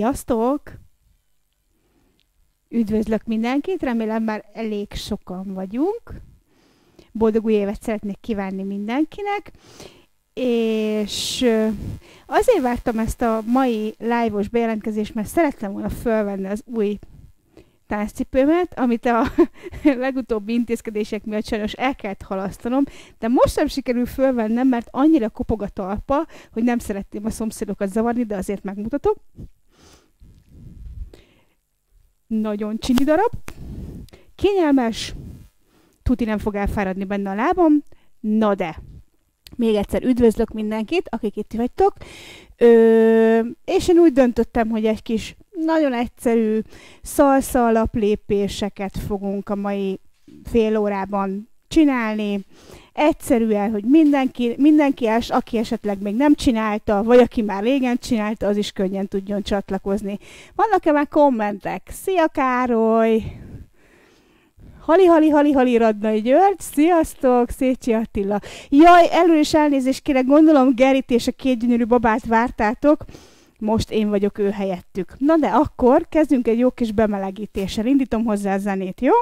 Sziasztok! Üdvözlök mindenkit, remélem már elég sokan vagyunk. Boldog új évet szeretnék kívánni mindenkinek. És azért vártam ezt a mai live-os bejelentkezést, mert szerettem volna fölvenni az új táncipőmet, amit a legutóbbi intézkedések miatt sajnos el kellett halasztanom, de most sem sikerül fölvennem, mert annyira kopog a talpa, hogy nem szeretném a szomszédokat zavarni, de azért megmutatok. Nagyon csini darab. Kényelmes, tuti nem fog elfáradni benne a lábam, na de, még egyszer üdvözlök mindenkit, akik itt vagytok, Ö, és én úgy döntöttem, hogy egy kis nagyon egyszerű szalsza alaplépéseket fogunk a mai fél órában csinálni. Egyszerűen, hogy mindenki, mindenki es, aki esetleg még nem csinálta, vagy aki már régen csinálta, az is könnyen tudjon csatlakozni. Vannak-e már kommentek? Szia Károly! Hali, hali, hali, hali, Radnai György, sziasztok, Szécsi Attila. Jaj, előre is elnézést kérek, gondolom Gerit és a két gyönyörű babát vártátok most én vagyok ő helyettük. Na de akkor kezdjünk egy jó kis bemelegítéssel. Indítom hozzá a zenét, jó?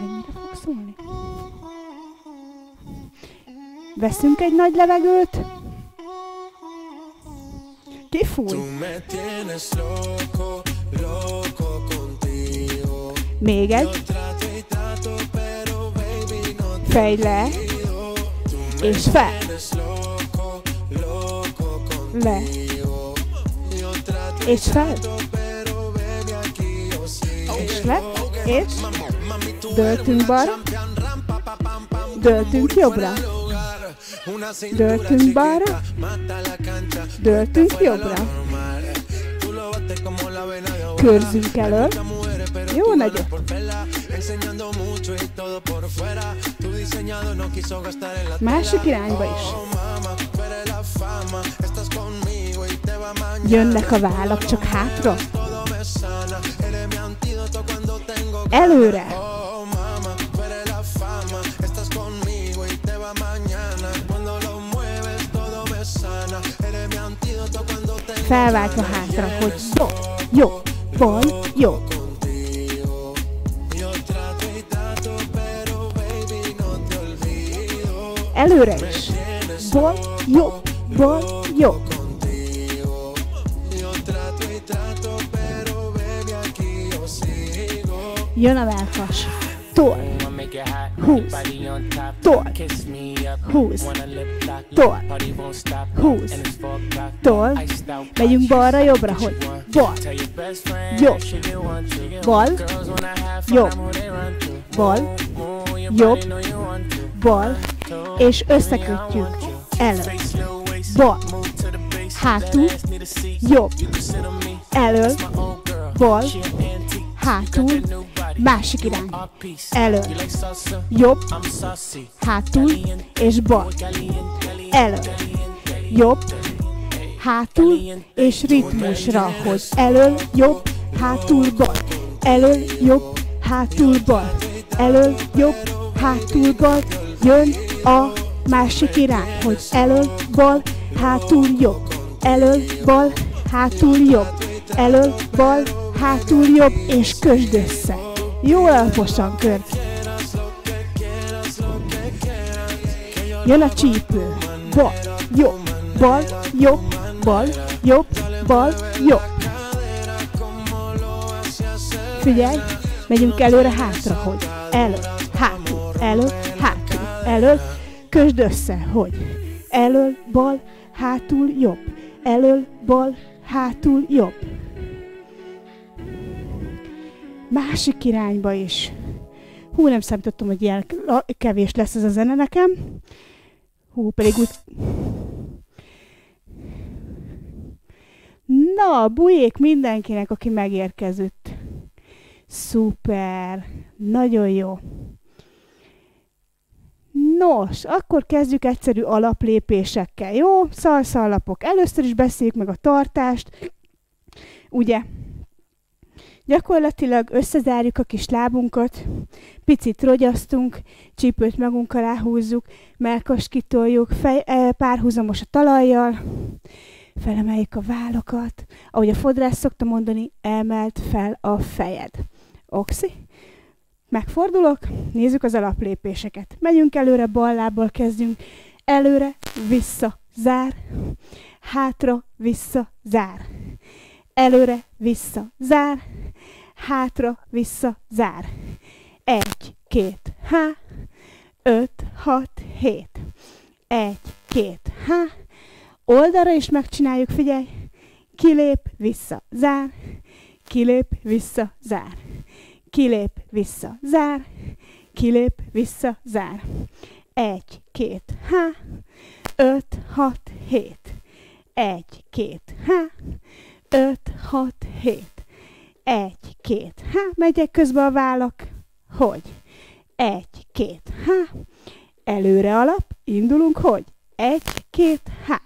Ennyire fog szólni? Veszünk egy nagy levegőt. Kifúj. Még egy. Fejj le. És fel le, és fel, és le, és döltünk balra, döltünk jobbra, döltünk balra, döltünk jobbra, körzünk elől, jó nagyot. Másik irányba is. Jönnek a vállak csak hátra? Előre! Felváltva hátra, hogy jó, jó, bal, jó. Előre is. Bal, jó, bal, jó. Jön a melkas. Tol. Húz. Tol. Húz. Tol. Húz. Tol. Megyünk balra, jobbra, hogy bal. Jobb. Bal. Jobb. Bal. Jobb. Bal. És összekötjük. Elő. Bal. Hátul. Jobb. Elő. Bal hátul, másik irány, elő, jobb, hátul és bal, elő, jobb, hátul és ritmusra, hogy elő, jobb, hátul, bal, elő, jobb, hátul, bal, elő, jobb, hátul, bal, jön a másik irány, hogy elő, bal, hátul, jobb, elő, bal, hátul, jobb, elő, bal, hátul jobb, és kösd össze. Jó alaposan kör. Jön a csípő. Bal, jobb, bal, jobb, bal, jobb, bal, jobb. Figyelj, megyünk előre hátra, hogy elő, hátul, elő, hátul, elő, kösd össze, hogy elő, bal, hátul, jobb, elő, bal, hátul, jobb másik irányba is. Hú, nem számítottam, hogy ilyen kevés lesz ez a zene nekem. Hú, pedig úgy... Na, bujék mindenkinek, aki megérkezett. Szuper, nagyon jó. Nos, akkor kezdjük egyszerű alaplépésekkel, jó? Szalsza alapok. Először is beszéljük meg a tartást. Ugye, Gyakorlatilag összezárjuk a kis lábunkat, picit rogyasztunk, csípőt magunk alá húzzuk, melkas kitoljuk, fej, e, párhuzamos a talajjal, felemeljük a vállakat, ahogy a fodrász szokta mondani, emelt fel a fejed. Oxi? Megfordulok, nézzük az alaplépéseket. Megyünk előre, bal lábbal kezdünk, előre, vissza, zár, hátra, vissza, zár. Előre, vissza, zár, hátra, vissza, zár. Egy, két, há, öt, hat, hét. Egy, két, há. Oldalra is megcsináljuk, figyelj. Kilép, vissza, zár. Kilép, vissza, zár. Kilép, vissza, zár. Kilép, vissza, zár. Egy, két, há. Öt, hat, hét. Egy, két, há. Öt, hat, hét. Egy, két, há. Megyek közben a vállak. Hogy? Egy, két, há. Előre alap. Indulunk, hogy? Egy, két, há.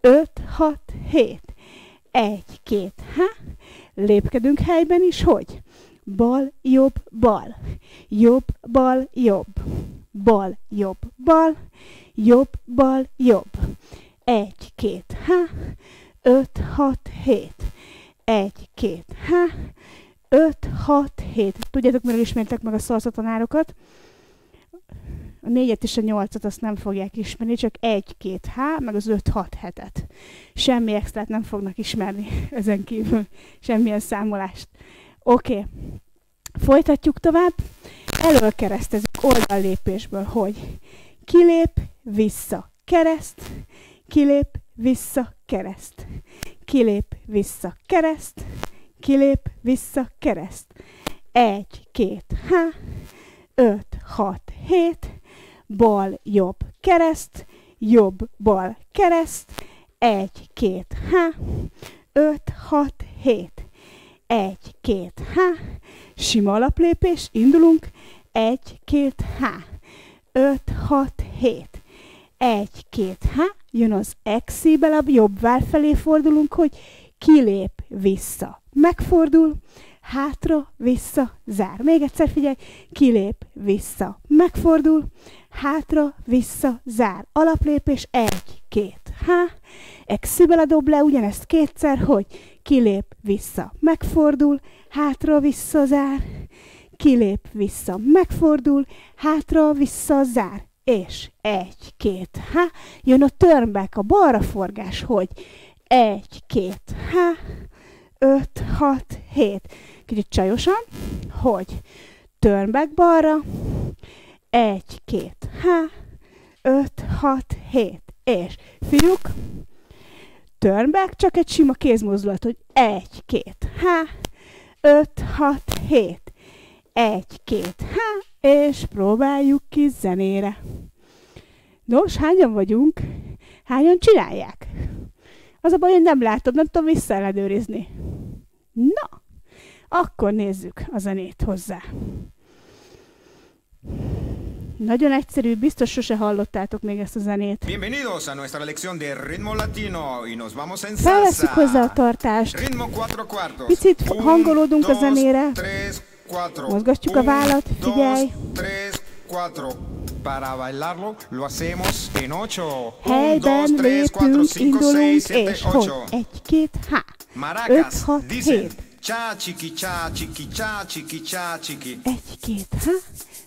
Öt, hat, hét. Egy, két, há. Lépkedünk helyben is, hogy? Bal, jobb, bal. Jobb, bal, jobb. Bal, jobb, bal. Jobb, bal, jobb. Egy, két, há. Öt, hat, hét. Egy, két, há. Öt, hat, hét. Tudjátok, miről ismertek meg a szalszatanárokat? A négyet és a nyolcat azt nem fogják ismerni, csak egy, két, H, meg az öt, hat, hetet. Semmi extrát nem fognak ismerni ezen kívül, semmilyen számolást. Oké, okay. folytatjuk tovább. Elől keresztezik oldallépésből, hogy kilép, vissza, kereszt, kilép, vissza, kereszt, kilép, vissza, kereszt, kilép, vissza, kereszt. Egy, két, H, öt, hat, hét, bal, jobb, kereszt, jobb, bal, kereszt, egy, két, H, öt, hat, hét, egy, két, H, sima alaplépés, indulunk, egy, két, H, öt, hat, hét, egy, két, H, jön az exibel, a jobb vár felé fordulunk, hogy kilép, vissza, megfordul, hátra, vissza, zár. Még egyszer figyelj, kilép, vissza, megfordul, hátra, vissza, zár. Alaplépés, egy, két, há, exibel dob le, ugyanezt kétszer, hogy kilép, vissza, megfordul, hátra, vissza, zár, kilép, vissza, megfordul, hátra, vissza, zár. És egy, két, há, jön a törmbek, a balra forgás, hogy egy, két, há, öt, hat, hét. Kicsit csajosan, hogy turn back balra, egy, két, há, öt, hat, hét, és fiúk, turn back, csak egy sima kézmozdulat, hogy egy, két, há, öt, hat, hét, egy, két, há, és próbáljuk ki zenére. Nos, hányan vagyunk? Hányan csinálják? Az a baj, hogy nem látom, nem tudom visszaellenőrizni. Na, akkor nézzük a zenét hozzá. Nagyon egyszerű, biztos sose hallottátok még ezt a zenét. Bienvenidos a nuestra lección de ritmo latino y nos vamos en Felveszük hozzá a tartást. Ritmo cuatro cuartos. Picit hangolódunk a zenére. Tres. Mozgatjuk a vállat, figyelj. Dos, tres, cuatro. Para bailarlo lo hacemos en ocho. Helyben lépünk, indulunk, és hogy? Egy, két, há. Maracas Öt, hat, hét. cha chiqui cha chiqui. Egy, két, há.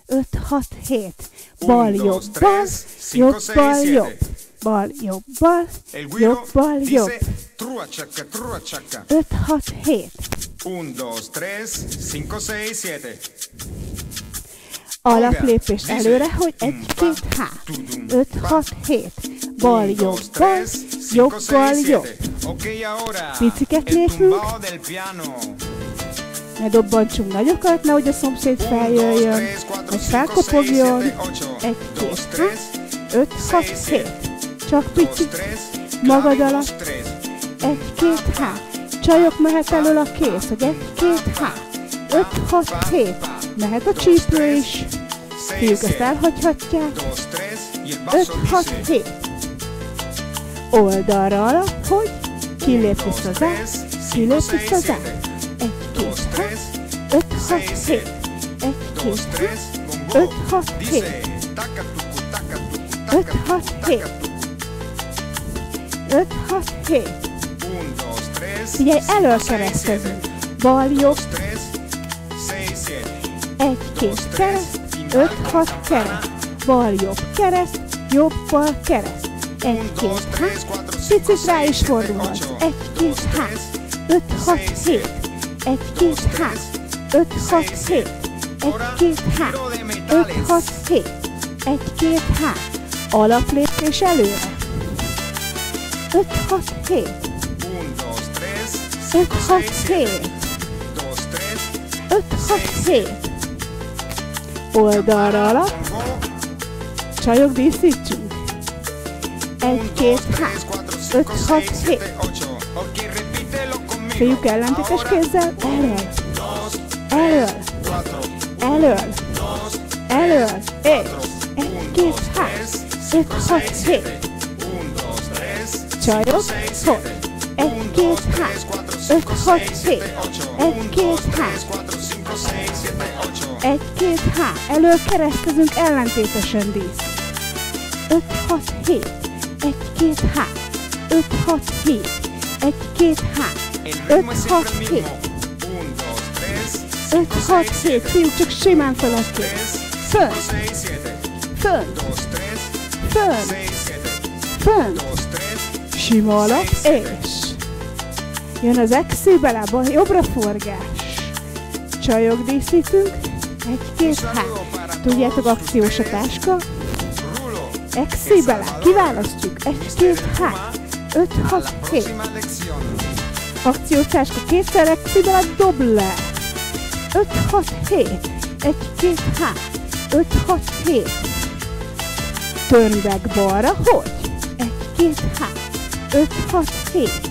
Öt, hat, hét. Bal, jobb, bal. Jobb, bal, jobb. Bal, jobb, bal. Jobb, bal, jobb. Öt, hat, hét. Un, dos, tres, cinco, seis, siete. Alaplépés előre, hogy egy, két, há. Öt, hat, hét. Bal, Un, jobb, bal. Jobb, bal, jobb. Piciket lépünk. Ne dobbantsunk nagyokat, nehogy a szomszéd feljöjjön, hogy felkopogjon. seis, siete, ocho. Egy, Dos, két, tres, há. Öt, hat, seis, hét. siete. Csak Dos, picit. Magad alatt. tres. Egy, két, há. Csajok mehet elől a kész, hogy egy, két, há. Öt, hat, hét. Mehet a csípő is. Fiúk ezt elhagyhatják. Öt, hat, hét. Oldalra alap, hogy kilép vissza az át, kilép vissza az át. Egy, két, Dos, há. tres, hét. Egy, két, tres, öt, hat, hét. Öt, hat, hét. Öt, hat, hét. Figyelj, keresztezünk. siete. Bal, jobb, egy, két, kereszt, öt, hat, kereszt. Bal, jobb, kereszt, jobb, bal, kereszt. Egy, két, hát, picit rá is ocho. Egy, két, hát, öt, hat, hét. Egy, két, hát, öt, hat, hét. Egy, két, hát, öt, hat, hét. Egy, két, hát. Alaplépés előre. Öt, hat, hét. Hat, hét. Oldalra alap, csajok díszítsünk. Egy, két, hát. Öt, hat, hét. Fiúk ellentétes kézzel, elől, elől, elől, elől, un, egy, két, hát. Öt, hat, hét. Csajok, hogy. Egy, két, hát. Tres, cuatro, Öt, cinco, hat, seis, hét. siete, ocho. Egy, Un, két, dos, hát. tres, cuatro, cinco, seis, siete, ocho. egy, két, há. Elől keresztezünk ellentétesen dísz. Öt, hat, hét. Egy, két, há. Öt, hat, hét. Egy, két, há. El Öt, ritmo es hat, siempre el hét. mismo. Un, dos, tres, Öt, cinco, hat, seis, hét. siete. Fiúk, csak simán Fönn, cinco, seis, siete. fönn, fönn, fönn. Tres, Sima alap, és jön az exi belába, jobbra forgás. Csajok díszítünk, egy, két, há. Tudjátok, akciós a táska, exi belá, kiválasztjuk, egy, két, há. Öt, hat, hét. Akciós táska kétszer, exi belá, dob le. Öt, hat, hét. Egy, két, há. Öt, hat, hét. Turn back balra, hogy? Egy, két, há. Öt, hat, hét.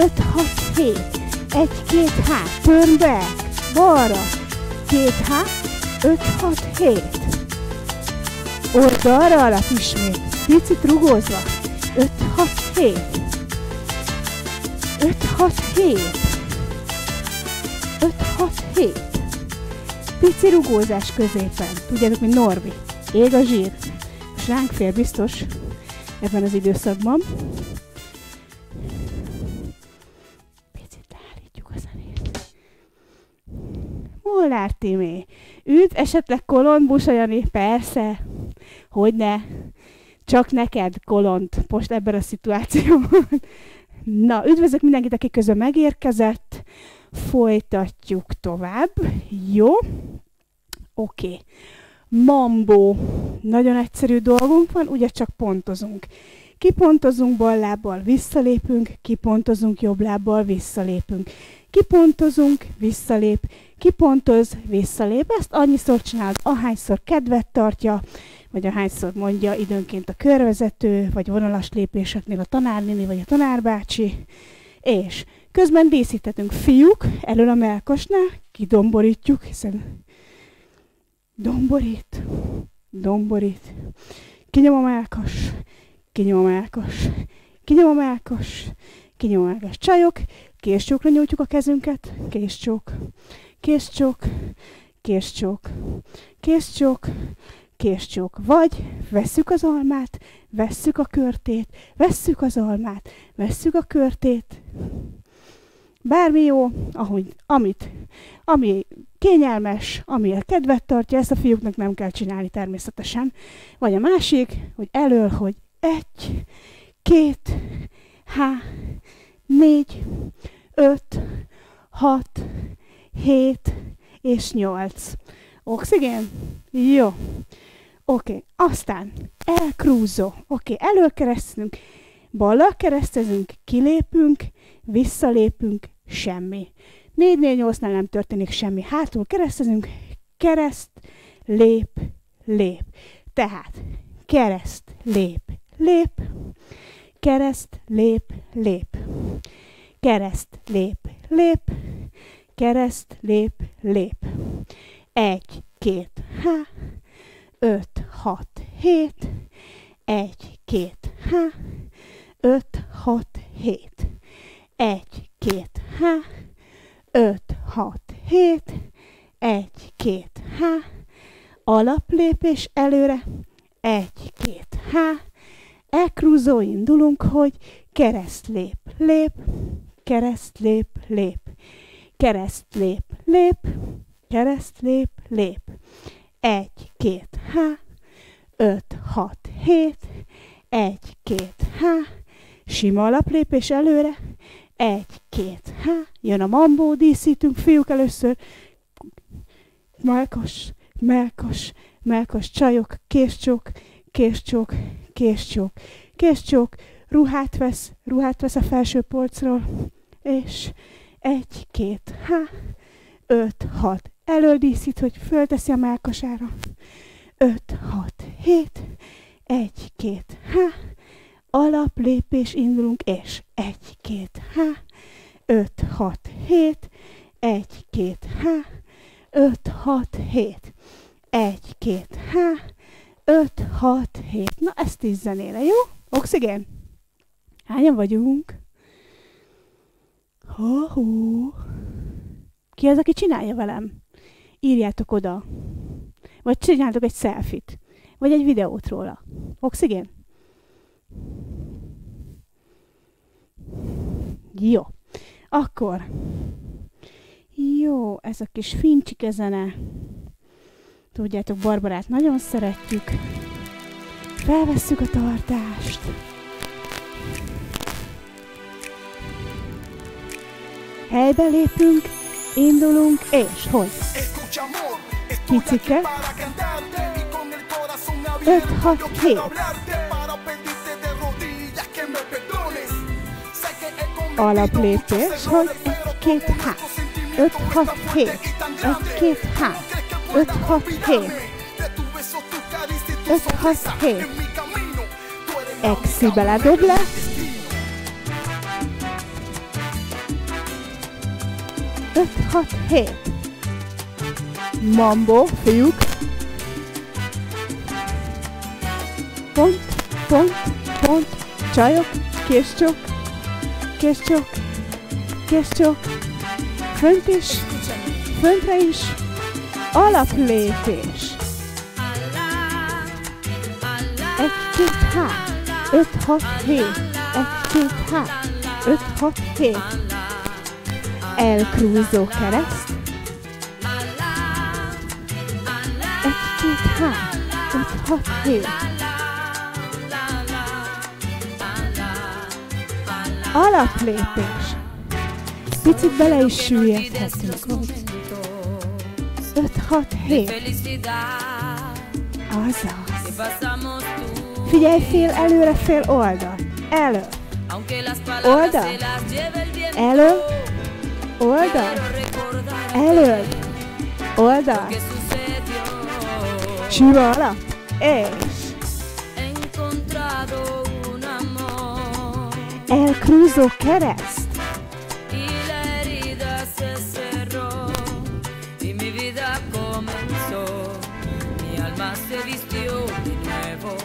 Öt, hat, hét. Egy, két, há. Turn back. Balra. Két, há. Öt, hat, hét. Oldalra alap ismét. Picit rugózva. Öt, hat, hét. Öt, hat, hét. Öt, hat, hét. Pici rugózás középen. Tudjátok, mint Norbi. Ég a zsír. És ránk fér biztos ebben az időszakban. Molnár Timé. Üdv, esetleg kolond, Jani? Persze. Hogyne. Csak neked kolond most ebben a szituációban. Na, üdvözlök mindenkit, aki közben megérkezett. Folytatjuk tovább. Jó? Oké. Mambó. Nagyon egyszerű dolgunk van, ugye csak pontozunk. Kipontozunk bal lábbal, visszalépünk, kipontozunk jobb lábbal, visszalépünk. Kipontozunk, visszalép, kipontoz, visszalép. Ezt annyiszor csinálod, ahányszor kedvet tartja, vagy ahányszor mondja időnként a körvezető, vagy vonalas lépéseknél a tanárnéni, vagy a tanárbácsi. És közben díszíthetünk fiúk, elől a melkosnál, kidomborítjuk, hiszen domborít, domborít, kinyom a melkos, kinyom a melkos, kinyom a melkos, kinyom a melkos. Csajok, késcsókra nyújtjuk a kezünket, késcsók, késcsók, késcsók, késcsók, késcsók. Vagy vesszük az almát, vesszük a körtét, vesszük az almát, vesszük a körtét. Bármi jó, ahogy, amit, ami kényelmes, ami a kedvet tartja, ezt a fiúknak nem kell csinálni természetesen. Vagy a másik, hogy elől, hogy egy, két, há, négy, öt, hat, hét és nyolc. Oxigén? Jó. Oké, okay. aztán elkrúzó. Oké, okay. előkeresztünk, ballal keresztezünk, kilépünk, visszalépünk, semmi. 4-4-8-nál nem történik semmi. Hátul keresztezünk, kereszt, lép, lép. Tehát kereszt, lép, lép, kereszt, lép, lép. Kereszt, lép, lép, kereszt, lép, lép. Egy, két, há, öt, hat, hét, egy, két, há, öt, hat, hét. Egy, két, há, öt, hat, hét, egy, két, há, alaplépés előre, egy, két, há, elkrúzó indulunk, hogy kereszt lép, lép, kereszt lép, lép, kereszt lép, lép, kereszt lép, lép, egy, két, há, öt, hat, hét, egy, két, há, sima alaplépés előre, egy, két, há, jön a mambó, díszítünk, fiúk először, melkos, melkos, melkos, csajok, késcsók, késcsók, késcsók, késcsók, ruhát vesz, ruhát vesz a felső polcról, és egy, két, há, öt, hat, elöldíszít, hogy fölteszi a melkosára, öt, hat, hét, egy, két, há, alaplépés indulunk, és egy, két, há, öt, hat, hét, egy, két, há, öt, hat, hét, egy, két, há, öt, hat, hét. Na, ez tíz zenére, jó? Oxigén? Hányan vagyunk? Hó-hó. Ki az, aki csinálja velem? Írjátok oda. Vagy csináltok egy selfit. Vagy egy videót róla. Oxigén? Jó. Akkor. Jó, ez a kis fincsike zene. Tudjátok, Barbarát nagyon szeretjük. Felvesszük a tartást. Helybe lépünk, indulunk, és hogy? Picike. 5, 6, 7. Alaplépés, hogy 1, 2, 3. 5, 6, 7. 1, 2, 3. 5, 6, 7. 5, 6, 7. Exi beledob le. 5, 6, 7. Mambo, fiúk. Pont, pont, pont. Csajok, késcsok, késcsok, késcsok. Fönt is, föntre is. Alaplépés. Egy, két, há. Öt, hat, hét. Egy, két, há. Öt, hat, hét. Elkrúzó kereszt. Egy, két, há. Öt, hat, hét. Alaplépés. Picit bele is süllyedhetünk. 5, 6, 7. Azaz. Figyelj fél előre, fél oldalt. Elő. Oldal. Elő. Oldal. Elő. Oldal. Sima alap. És. Elkrúzó kereszt. Alma se vistió de nuevo.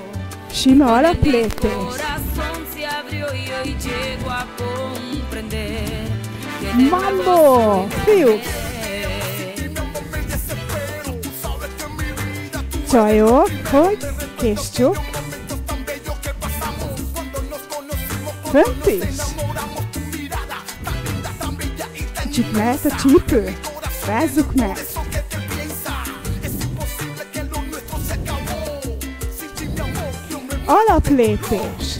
Sima Mi alaplépés. corazón se abrió y hoy llego a comprender que de nuevo Mambo! Alaplépés.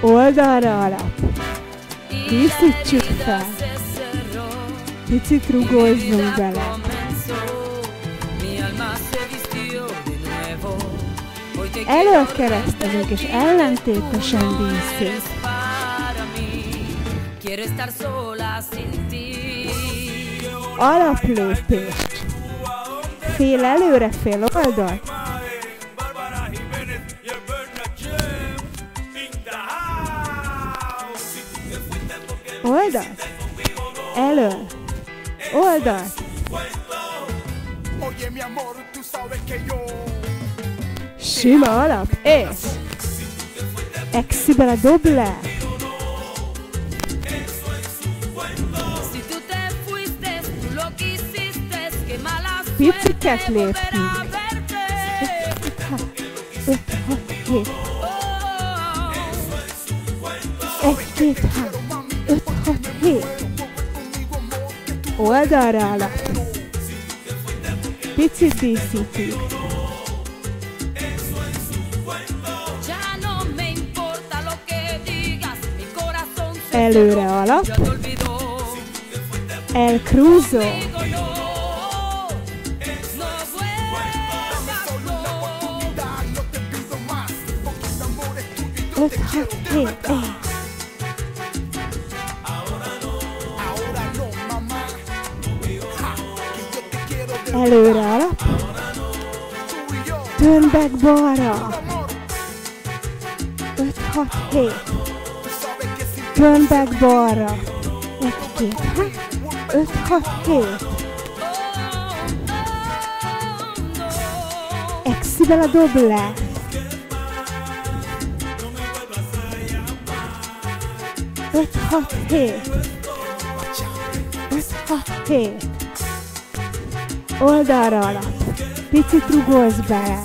Oldalra alap. Herida fel. Picit rugózzunk bele. Elől keresztezünk, és ellentétesen díszít. eres Fél előre, fél oldalt. Bárbara Jiménez y el Bernachem in the house. Si tú te fuiste porque Oldalt. Elől. Oldalt. Oye mi amor, tú sabes que yo Sima alap. És. Exibele dob piciket lépünk. Öt, hat, hét. Egy, két, három, öt, hat, hét. Oldalra alatt. Picit díszítünk. Előre alap. El cruzo. 5, 6, 7, 8. Előre alap. Tűn meg balra. 5, 6, 7. Tűn meg balra. 1, 2, 3. 5, 6, 7. Exibel a doblás. Hat, hét. Öt, hat, hét. Oldalra alap. Picit rugolsz bele.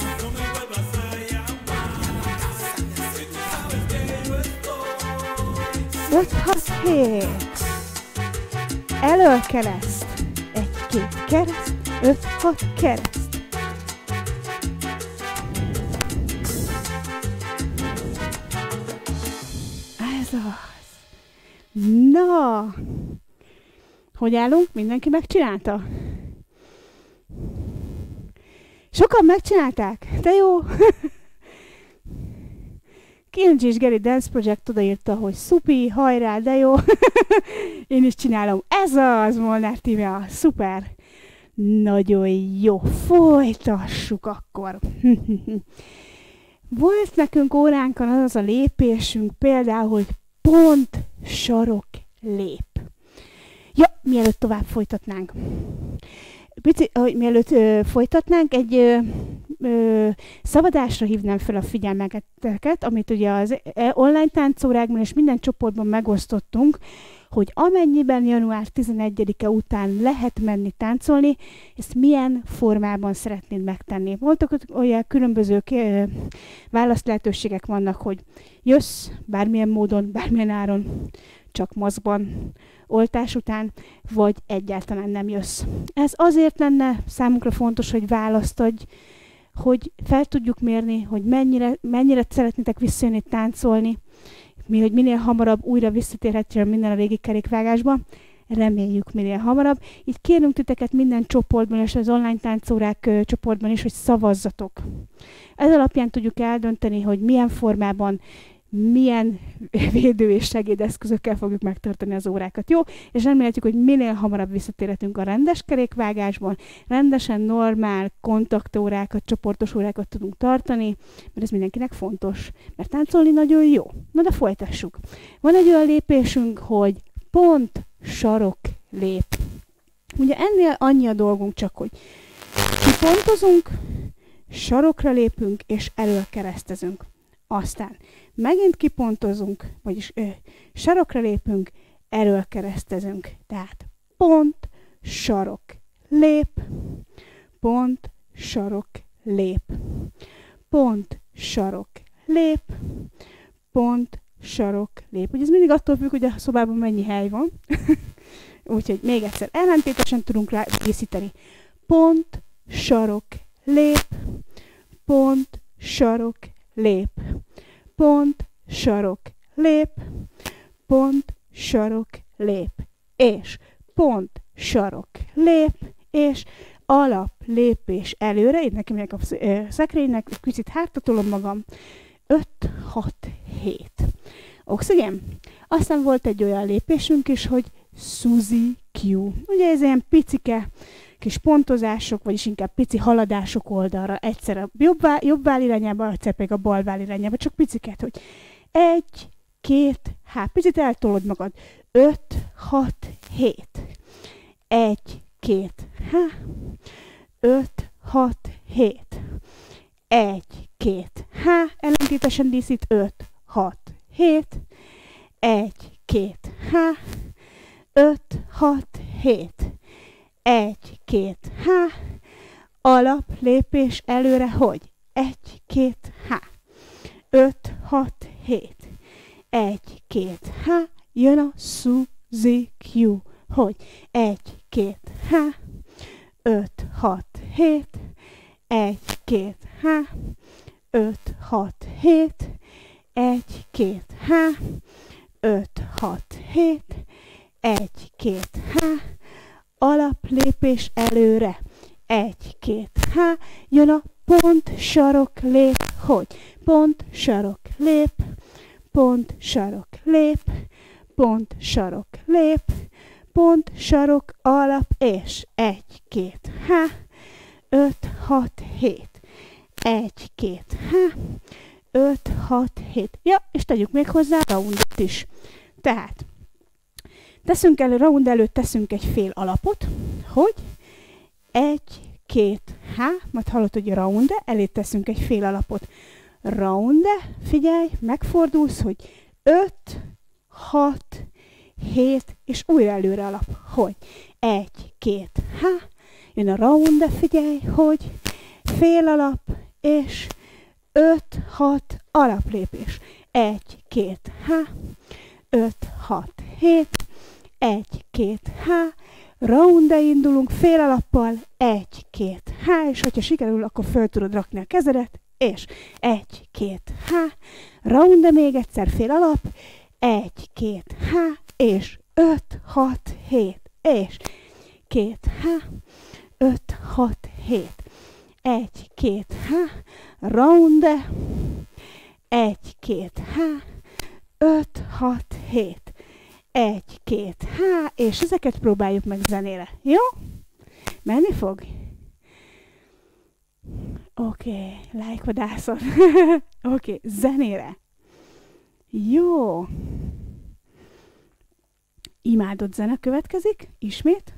Öt, hat, hét. Elől kereszt. Egy, két kereszt. Öt, hat kereszt. Na! Hogy állunk? Mindenki megcsinálta? Sokan megcsinálták? De jó! Kincsi és Geri Dance Project odaírta, hogy szupi, hajrá, de jó. Én is csinálom. Ez az, Molnár Tímea. Szuper. Nagyon jó. Folytassuk akkor. Volt nekünk óránkon az a lépésünk, például, hogy pont, sarok, lép. Ja, mielőtt tovább folytatnánk. Pici, hogy mielőtt ö, folytatnánk, egy ö, ö, szabadásra hívnám fel a figyelmeteket, amit ugye az e, online táncórákban és minden csoportban megosztottunk, hogy amennyiben január 11-e után lehet menni táncolni, ezt milyen formában szeretnéd megtenni. Voltak olyan különböző ö, választ lehetőségek vannak, hogy jössz bármilyen módon, bármilyen áron, csak maszkban, oltás után, vagy egyáltalán nem jössz. Ez azért lenne számunkra fontos, hogy választ adj, hogy fel tudjuk mérni, hogy mennyire, mennyire szeretnétek visszajönni táncolni, mi, hogy minél hamarabb újra visszatérhetjél minden a régi kerékvágásba, reméljük minél hamarabb. Így kérünk titeket minden csoportban, és az online táncórák ö, csoportban is, hogy szavazzatok. Ez alapján tudjuk eldönteni, hogy milyen formában milyen védő és segédeszközökkel fogjuk megtartani az órákat. Jó? És reméljük, hogy minél hamarabb visszatérhetünk a rendes kerékvágásban, rendesen, normál kontaktórákat, csoportos órákat tudunk tartani, mert ez mindenkinek fontos, mert táncolni nagyon jó. Na de folytassuk. Van egy olyan lépésünk, hogy pont, sarok, lép. Ugye ennél annyi a dolgunk csak, hogy kipontozunk, sarokra lépünk, és elől keresztezünk. Aztán megint kipontozunk, vagyis ö, sarokra lépünk, erről keresztezünk. Tehát pont, sarok, lép, pont, sarok, lép, pont, sarok, lép, pont, sarok, lép. Ugye ez mindig attól függ, hogy a szobában mennyi hely van. Úgyhogy még egyszer ellentétesen tudunk rá készíteni. Pont, sarok, lép, pont, sarok, lép pont, sarok, lép, pont, sarok, lép, és pont, sarok, lép, és alap, lépés előre, én nekem a szekrénynek, kicsit háttatolom magam, 5, 6, 7. Oxigén. Aztán volt egy olyan lépésünk is, hogy Suzy Q. Ugye ez ilyen picike kis pontozások, vagyis inkább pici haladások oldalra, egyszer a jobb, vá- jobb váll irányába, egyszer pedig a bal váll irányába, csak piciket, hogy egy, két, hát picit eltolod magad, öt, hat, hét, egy, két, há, öt, hat, hét, egy, két, há, ellentétesen díszít, öt, hat, hét, egy, két, há, öt, hat, hét, egy, két, há, alap, lépés előre, hogy? Egy, két, há. Öt, hat, hét. Egy, két, há. Jön a Suzy Q. Hogy? Egy, két, há. Öt, hat, hét. Egy, két, há. Öt, hat, hét. Egy, két, há. Öt, hat, hét. Egy, két, há. Alaplépés előre. Egy, két, há. Jön a pont, sarok, lép, hogy? Pont, sarok, lép, pont, sarok, lép, pont, sarok, lép, pont, sarok, alap, és egy, két, há, öt, hat, hét, egy, két, há, öt, hat, hét. Ja, és tegyük még hozzá roundot is. Tehát, teszünk elő, round előtt teszünk egy fél alapot, hogy egy, két, há, majd hallod, hogy round elé teszünk egy fél alapot. Round figyelj, megfordulsz, hogy öt, hat, hét, és újra előre alap, hogy egy, két, há, jön a round figyelj, hogy fél alap, és öt, hat, alaplépés. Egy, két, há, öt, hat, hét, egy, két, há, roundra indulunk fél alappal, egy, két, há, és hogyha sikerül, akkor föl tudod rakni a kezedet, és egy, két, há, roundra még egyszer fél alap, egy, két, há, és öt, hat, hét, és két, há, öt, hat, hét, egy, két, há, round, egy, két, há, öt, hat, hét, egy, két, há, és ezeket próbáljuk meg zenére. Jó? Menni fog? Oké, okay, lájkodászon. Oké, okay, zenére. Jó. Imádott zene következik, ismét.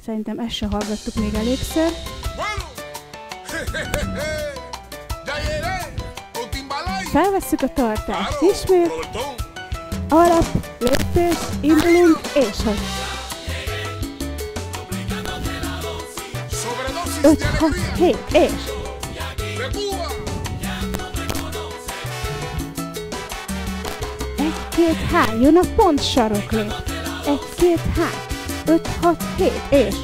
Szerintem ezt se hallgattuk még elégszer. Felvesszük a tartást, ismét. Alap, lépés, indulunk, és hogy 5, 6, 7, és egy, két, há, jön a pont saroklép. Egy, két, há, 5, 6, 7, és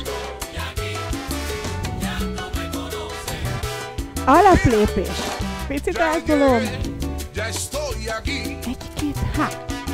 alaplépés. Picit eltolom. Egy, két, há,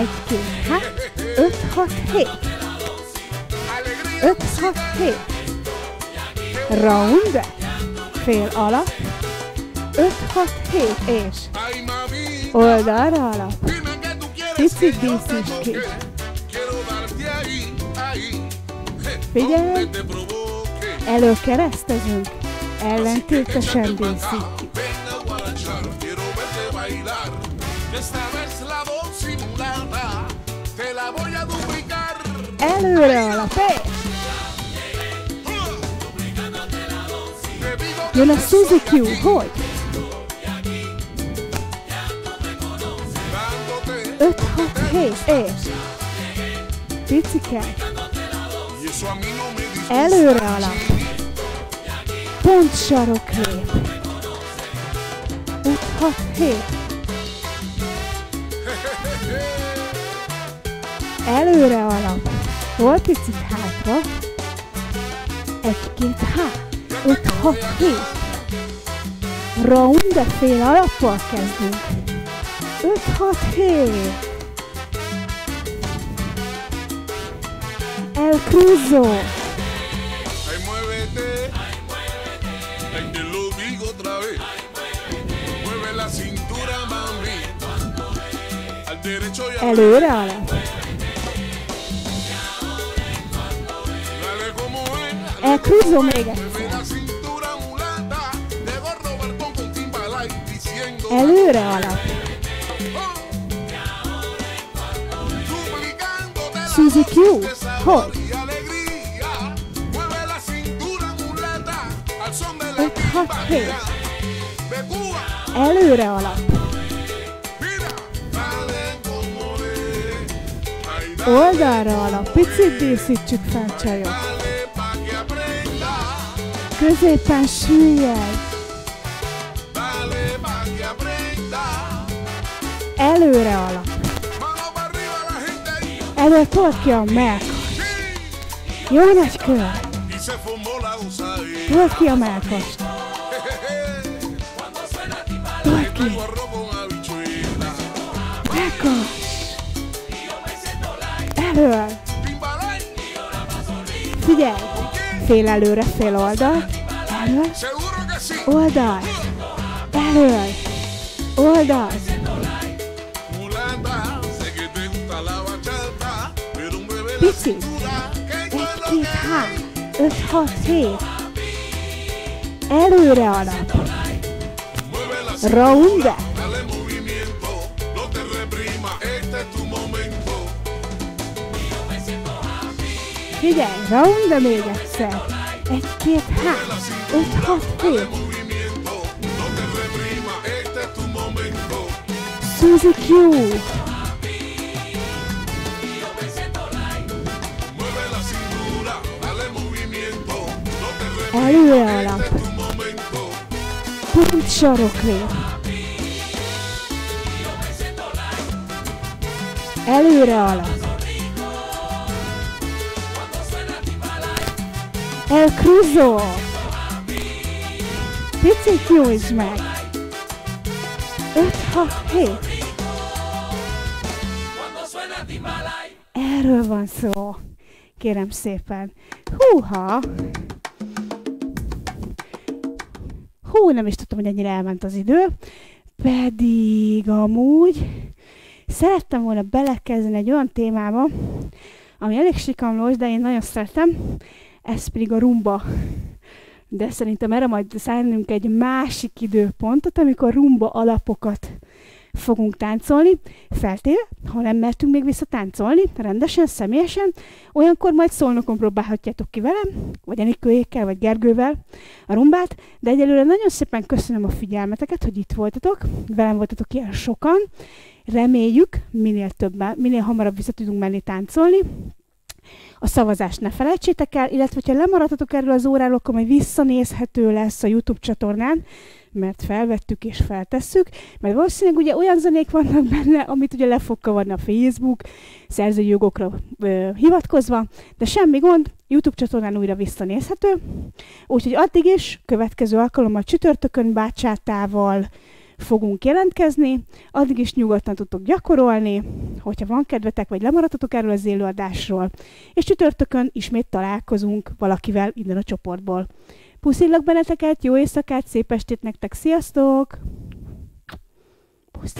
gusta y yo sé bien que te provoca. Pide lo que quieras que llevo Roberto, pide por esa boca. Mira Ala que yo estoy PlayStation. aquí. Duplicándote piciket la lépünk. 5, 6, 7. Figyelj, jön a round, de hogy 1, 2, 3, 5, 6, 7. 5, 6, 7. Round, fél alap, 5, 6, 7, és oldalra alap. dime que tú quieres Pici que yo te díszes ki. Figyelj, előkeresztezünk, ellentétesen díszítjük. Előre alap, és Te digo jön a Suzy Q, hogy? 5, 6, 7, és picike, eso a előre alap, pont saroklép, 5, 6, 7, előre alap, hol picit hátra, 1, 2, há, 5, 6, 7, round, de fél alappal kezdünk, 5, 6, 7, El Cruzo. Ay, muévete. Ay, te lo digo otra vez. Mueve la cintura, mami. Al derecho y al Előre alap. Húzzon még egyszer. Előre alap. Suzy Q. Hogy? Öt. Előre alap. Oldalra alap. Picit díszítsük fel csajok. Középen süllyed. Előre alap. Előre told ki a melkas. Sí. Jó nagy kör. Told ki a melkast. Told ki. Elől. Timbalay, Figyelj. Fél előre, fél oldal. Elől. Oldal. Elől. Oldal. Es Egy, két, que há. Öt, hat, hét. Előre alap. momento. Figyelj, round, de még egyszer. Egy, két, há. Öt, hat, hét. Te reprima, Előre alap. Pont saroklép. Előre alap. El Cruzo. Picit nyújtsd meg. 5, 6, 7. Erről van szó. Kérem szépen. Húha! Hú, nem is tudtam, hogy ennyire elment az idő. Pedig amúgy szerettem volna belekezdeni egy olyan témába, ami elég sikamlós, de én nagyon szeretem. Ez pedig a rumba. De szerintem erre majd szállnunk egy másik időpontot, amikor rumba alapokat fogunk táncolni, feltéve, ha nem mertünk még vissza táncolni, rendesen, személyesen, olyankor majd szolnokon próbálhatjátok ki velem, vagy Enikőjékkel, vagy Gergővel a rumbát, de egyelőre nagyon szépen köszönöm a figyelmeteket, hogy itt voltatok, velem voltatok ilyen sokan, reméljük, minél többen, minél hamarabb vissza tudunk menni táncolni, a szavazást ne felejtsétek el, illetve ha lemaradtatok erről az óráról, akkor majd visszanézhető lesz a YouTube csatornán, mert felvettük és feltesszük, mert valószínűleg ugye olyan zenék vannak benne, amit ugye le fog kavarni a Facebook, szerzői jogokra ö, hivatkozva, de semmi gond, YouTube csatornán újra visszanézhető. Úgyhogy addig is, következő alkalommal csütörtökön bácsátával fogunk jelentkezni, addig is nyugodtan tudtok gyakorolni, hogyha van kedvetek, vagy lemaradtatok erről az élőadásról, és csütörtökön ismét találkozunk valakivel innen a csoportból. Puszillak benneteket, jó éjszakát, szép estét nektek, sziasztok! Pusz!